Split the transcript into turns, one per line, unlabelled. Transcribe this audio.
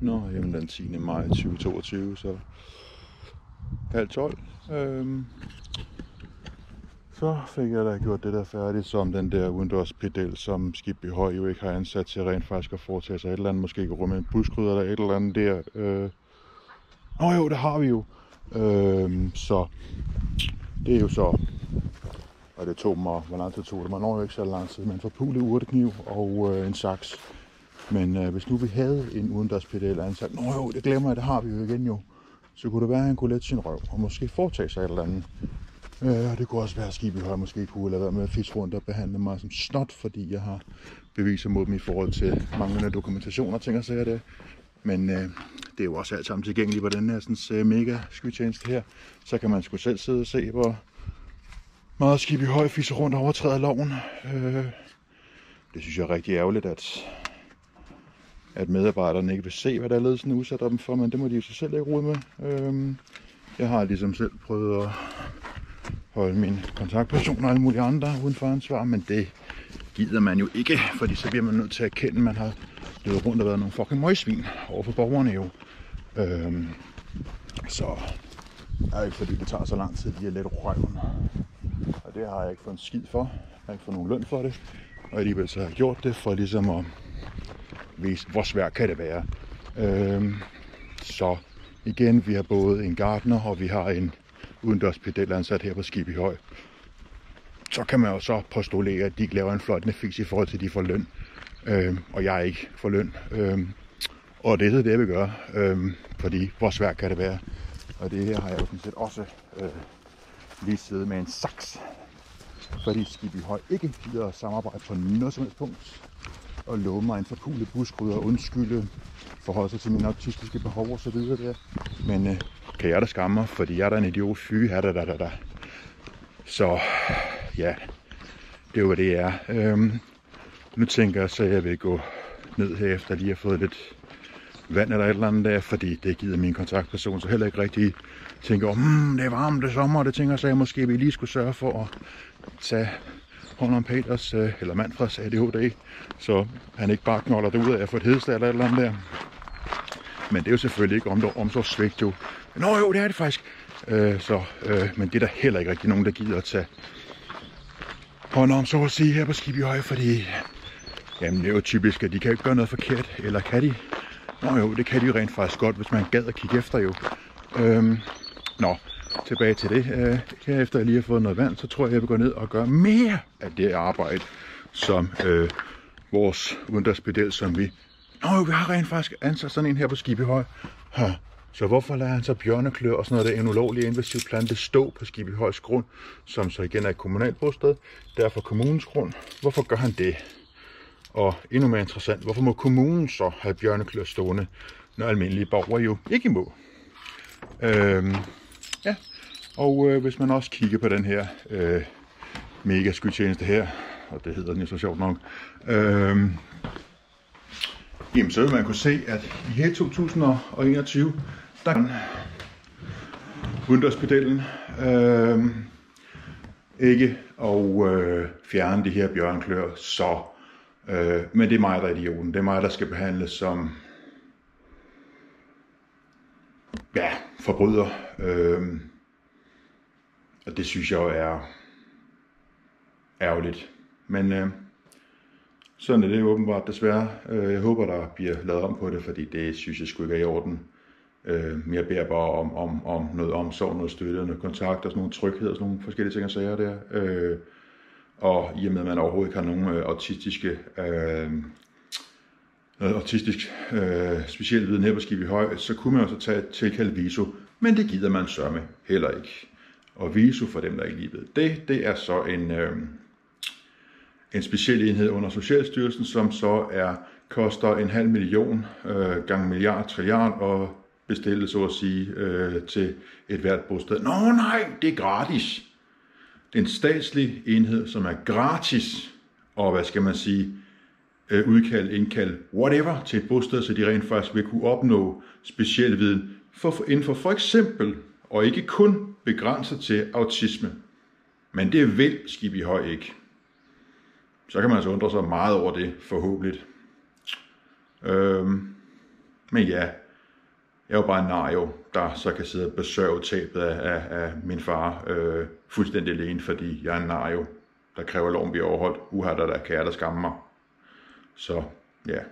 Nå, jamen den 10. maj 2022, så halv 12. Øhm, så fik jeg da gjort det der færdigt, som den der Windows pedel, som Skibby Høj jo ikke har ansat til rent faktisk at foretage sig et eller andet, måske gå rumme en buskrydder eller et eller andet der. Øh. Nå jo, det har vi jo. Øhm, så det er jo så, og det tog mig, hvor lang tid tog det? mig? når jo ikke så lang tid, men forpulet urtekniv og øh, en saks. Men øh, hvis nu vi havde en udendørspedal ansat, nå jo, det glemmer jeg, det har vi jo igen jo, så kunne det være, at han kunne lette sin røv og måske foretage sig et eller andet. Øh, og det kunne også være, at skibet høj måske kunne lade være med at fiske rundt og behandle mig som snot, fordi jeg har beviser mod dem i forhold til manglende dokumentation og ting og sager det. Men øh, det er jo også alt sammen tilgængeligt på den her sådan, øh, mega skytjeneste her. Så kan man sgu selv sidde og se, hvor meget skib i høj fiser rundt og overtræder loven. Øh, det synes jeg er rigtig ærgerligt, at, at medarbejderne ikke vil se, hvad der er ledelsen udsætter dem for, men det må de jo så selv ikke rode med. Øhm, jeg har ligesom selv prøvet at holde min kontaktperson og alle mulige andre uden for ansvar, men det gider man jo ikke, fordi så bliver man nødt til at erkende, at man har løbet rundt og været nogle fucking møgsvin over for borgerne jo. Øhm, så er ikke fordi det tager så lang tid lige at lette røven. Og det har jeg ikke fået en skid for. Jeg har ikke fået nogen løn for det. Og alligevel så har jeg gjort det for ligesom at vise, hvor svært kan det være. Øhm, så igen, vi har både en gartner og vi har en udendørs pedel ansat her på Skib i Høj. Så kan man jo så postulere, at de ikke laver en flot fis i forhold til, at de får løn. Øhm, og jeg ikke får løn. Øhm, og det er det, vi gør. gøre. Øhm, fordi hvor svært kan det være? Og det her har jeg jo sådan set også øh, lige siddet med en saks. Fordi i Høj ikke gider at samarbejde på noget som helst punkt. Og love mig en forpulet buskrydder og undskylde forholde sig til mine autistiske behov og så videre der. Men øh, kan jeg da skamme mig, fordi jeg er da en idiot fy her da, da, da, da. Så ja, det er jo det er. Øhm, nu tænker jeg så, at jeg vil gå ned her efter lige har fået lidt vand eller et eller andet der, fordi det giver min kontaktperson så heller ikke rigtig tænker, mm, det er varmt, det sommer, det tænker så jeg måske, vi lige skulle sørge for at tage hånd en Peters, øh, eller Manfreds ADHD, så han ikke bare knolder det ud af at få et hedeslag eller et eller andet der. Men det er jo selvfølgelig ikke om, omsorgssvigt jo. Nå jo, det er det faktisk. Øh, så, øh, men det er der heller ikke rigtig nogen, der gider at tage hånd om, så at sige, her på Skibihøj, fordi jamen, det er jo typisk, at de kan ikke gøre noget forkert, eller kan de? Nå jo, det kan de jo rent faktisk godt, hvis man gad at kigge efter jo. Øhm, nå, tilbage til det. Øh, her efter jeg lige har fået noget vand, så tror jeg, jeg vil gå ned og gøre mere af det arbejde, som øh, vores underspedel, som vi... Nå vi har rent faktisk ansat sådan en her på Skibehøj. Huh. Så hvorfor lader han så bjørneklør og sådan noget der en ulovlig invasiv plante stå på Skibehøjs grund, som så igen er et kommunalt bosted, derfor kommunens grund? Hvorfor gør han det? Og endnu mere interessant, hvorfor må kommunen så have bjørneklør stående, når almindelige borgere jo ikke må? Øhm, ja, og øh, hvis man også kigger på den her øh, mega skytjeneste her, og det hedder den jo så sjovt nok, øh, jamen så vil man kunne se, at i hele 2021, der kan Windows-pedellen øh, ikke og øh, fjerne de her bjørnklør, så øh, men det er mig, der er idioten. Det er mig, der skal behandles som ja, forbryder. Øh, og det synes jeg jo er ærgerligt. Men øh, sådan er det åbenbart desværre. Øh, jeg håber, der bliver lavet om på det, fordi det synes jeg skulle ikke er i orden. Øh, jeg beder bare om, om, om noget omsorg, noget støtte, noget kontakt og sådan nogle tryghed og sådan nogle forskellige ting og sager der. Øh, og i og med, at man overhovedet ikke har nogen øh, autistiske, øh, noget autistisk øh, speciel viden her på Skib i Høj, så kunne man også tage et tilkaldt viso, men det gider man sørme heller ikke. Og viso for dem, der ikke lige ved det, det er så en, øh, en speciel enhed under Socialstyrelsen, som så er koster en halv million øh, gange milliard, trilliard og bestille, så at sige, øh, til et hvert bosted. Nå nej, det er gratis. Det er en statslig enhed, som er gratis, og hvad skal man sige, øh, udkald, indkald, whatever, til et bosted, så de rent faktisk vil kunne opnå speciel viden for, inden for for eksempel, og ikke kun begrænset til autisme. Men det vil Skib i Høj ikke. Så kan man altså undre sig meget over det, forhåbentlig. Øhm, Men ja, jeg er jo bare en nario, der så kan sidde og besørge tabet af, af, af min far øh, fuldstændig alene, fordi jeg er en nario, der kræver loven bliver overholdt. Uha, der er kære, der skammer mig. Så ja,